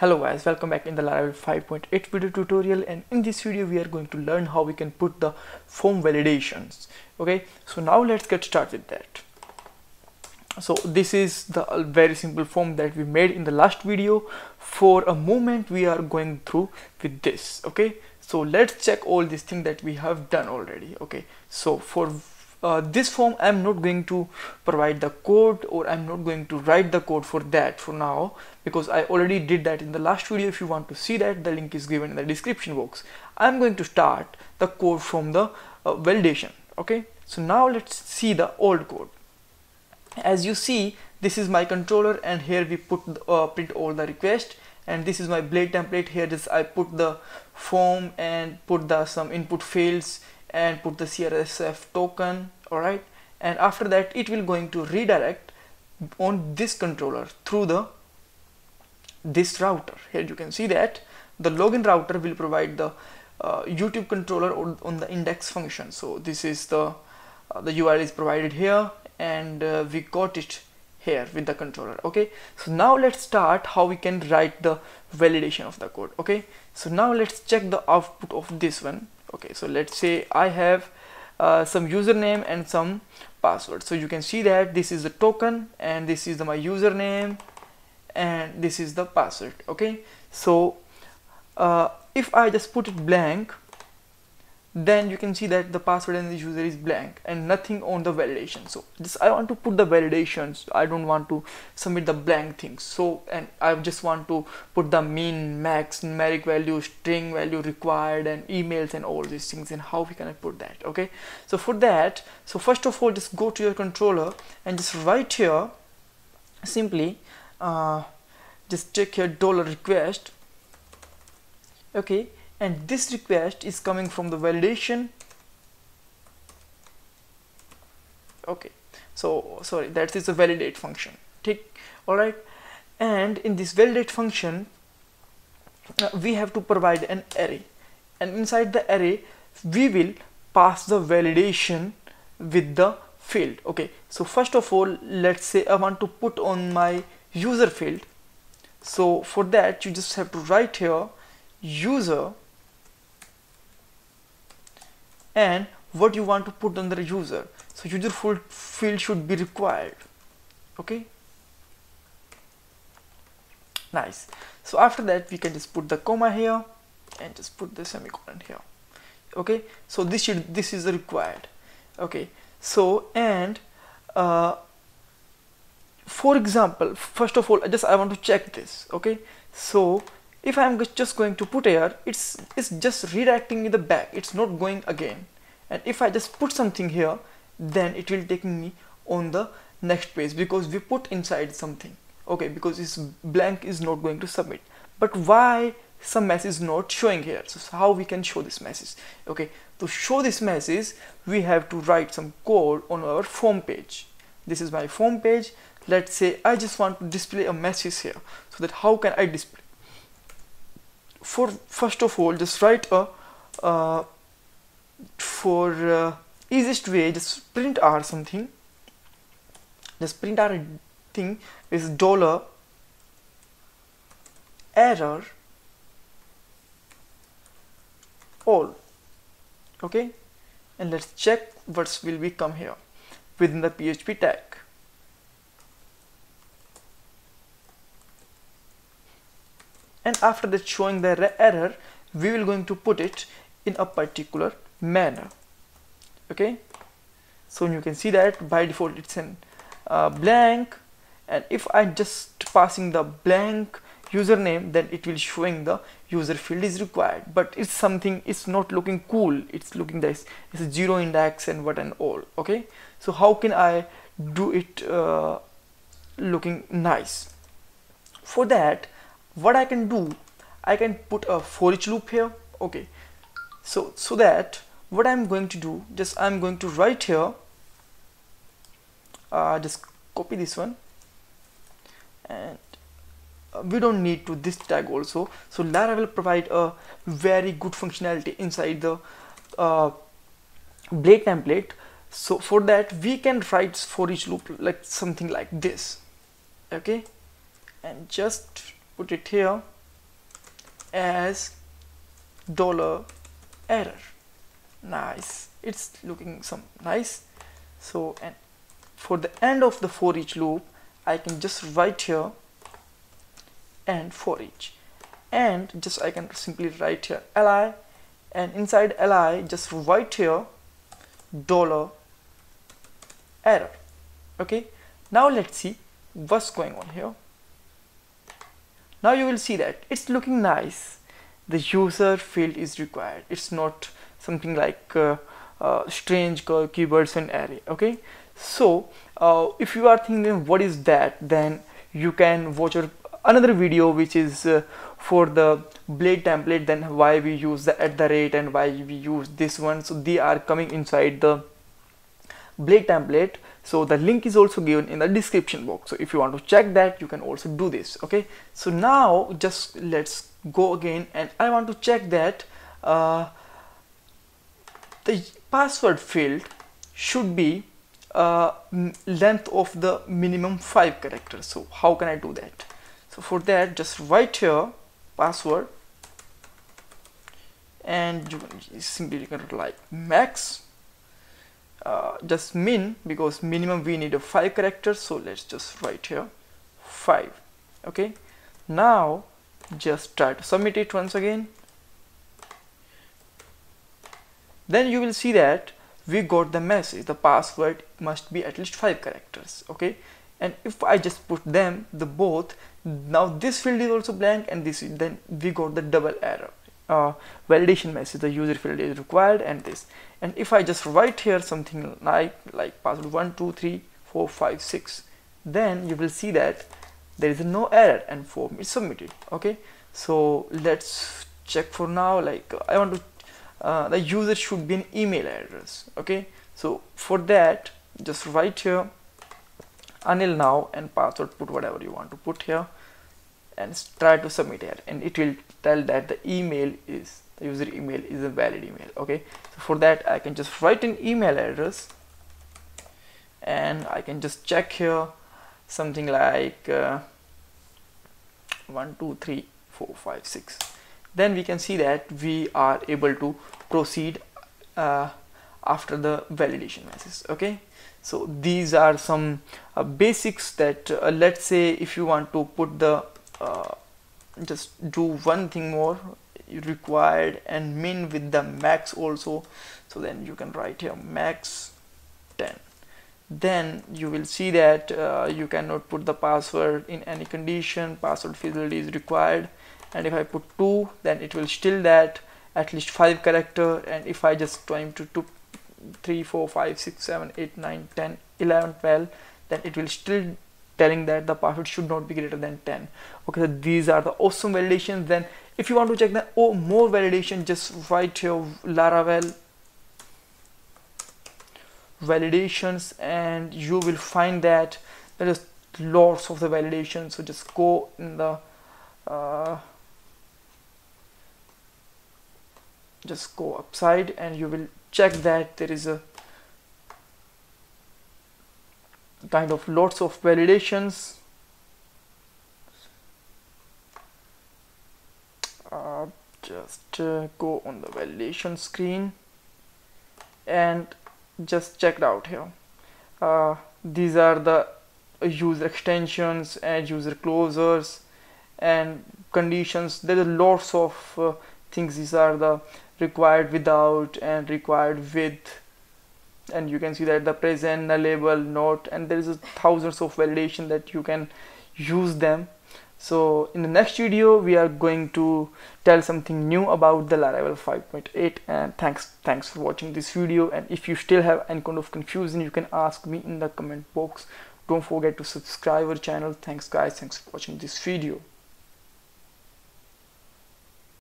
Hello guys, welcome back in the Laravel 5.8 video tutorial and in this video we are going to learn how we can put the form validations. Okay, so now let's get started with that. So this is the very simple form that we made in the last video. For a moment we are going through with this. Okay, so let's check all these things that we have done already. Okay, so for uh, this form I'm not going to provide the code or I'm not going to write the code for that for now because I already did that in the last video. If you want to see that the link is given in the description box. I'm going to start the code from the uh, validation okay? So now let's see the old code. As you see this is my controller and here we put uh, print all the request and this is my blade template. Here just I put the form and put the some input fields and put the CRSF token alright? And after that it will going to redirect on this controller through the this router. Here you can see that the login router will provide the uh, YouTube controller on, on, the index function. So this is the uh, the URL is provided here and uh, we got it here with the controller okay? So now let's start how we can write the validation of the code okay? So now let's check the output of this one okay so let's say I have uh, some username and some password. So you can see that this is the token and this is the, my username and this is the password. Okay so uh, if I just put it blank then you can see that the password and the user is blank and nothing on the validation. So this I want to put the validations. I don't want to submit the blank things. So and I just want to put the min max numeric value string value required and emails and all these things and how we can put that okay? So for that so first of all just go to your controller and just write here simply uh, just check here dollar request okay and this request is coming from the validation. Okay so sorry that is a validate function. Take all right and in this validate function uh, we have to provide an array. And inside the array we will pass the validation with the field. Okay so first of all let's say I want to put on my user field. So for that you just have to write here user and what you want to put on the user. So user full field should be required. Okay? Nice. So after that we can just put the comma here and just put the semicolon here. Okay? So this should this is required. Okay? So and uh, for example first of all I just I want to check this. Okay? So if I'm just going to put here it's it's just redirecting me the back. It's not going again. And if I just put something here then it will take me on the next page because we put inside something. Okay because this blank is not going to submit. But why some message is not showing here? So how we can show this message? Okay to show this message we have to write some code on our form page. This is my form page. Let's say I just want to display a message here. So that how can I display for first of all just write a uh, for uh, easiest way just print r something. Just print r thing is dollar error all. Okay? And let's check what will be come here within the php tag and after that showing the error we will going to put it in a particular manner. Okay? So you can see that by default it's in uh, blank. And if I just passing the blank username then it will showing the user field is required. But it's something it's not looking cool. It's looking this it's a zero index and what and all. Okay? So how can I do it uh, looking nice? For that what I can do I can put a for each loop here okay. So so that what I'm going to do just I'm going to write here uh, just copy this one. And uh, we don't need to this tag also. So Laravel provide a very good functionality inside the uh, blade template. So for that we can write for each loop like something like this okay. And just put it here as dollar error. Nice. It's looking some nice. So and for the end of the for each loop I can just write here and for each and just I can simply write here li and inside li just write here dollar error. Okay? Now let's see what's going on here now you will see that it's looking nice. The user field is required. It's not something like uh, uh, strange keywords and array okay? So uh, if you are thinking what is that? then you can watch another video which is uh, for the blade template then why we use the at the rate and why we use this one. So they are coming inside the blade template so the link is also given in the description box. So if you want to check that you can also do this okay? So now just let's go again and I want to check that uh, the password field should be uh, length of the minimum five characters. So how can I do that? So for that just write here password and you simply you can like max uh, just min because minimum we need a five characters so let's just write here five okay? Now just try to submit it once again. Then you will see that we got the message the password must be at least five characters okay? And if I just put them the both now this field is also blank and this then we got the double error uh, validation message the user field is required and this. And if I just write here something like like password one two three four five six then you will see that there is no error and form is submitted okay? So let's check for now like I want to uh, the user should be an email address okay? So for that just write here anil now and password put whatever you want to put here and try to submit here and it will tell that the email is the user email is a valid email okay? So for that I can just write an email address and I can just check here something like uh, one two three four five six. Then we can see that we are able to proceed uh, after the validation message okay? So these are some uh, basics that uh, let's say if you want to put the uh, just do one thing more required and min with the max also. So then you can write here max 10 then you will see that uh, you cannot put the password in any condition password field is required. And if I put 2 then it will still that at least 5 character. And if I just time to 2 3 4 5 6 7 8 9 10 11 12 then it will still telling that the password should not be greater than 10 okay so these are the awesome validations. Then if you want to check the oh more validation just write your laravel validations and you will find that there is lots of the validation so just go in the uh, just go upside and you will check that there is a kind of lots of validations. Uh, just uh, go on the validation screen and just check it out here. Uh, these are the user extensions and user closures and conditions. There are lots of uh, things. These are the required without and required with and you can see that the present nullable not and there is thousands of validation that you can use them. So in the next video we are going to tell something new about the laravel 5.8 and thanks thanks for watching this video. And if you still have any kind of confusion you can ask me in the comment box. Don't forget to subscribe our channel. Thanks guys. Thanks for watching this video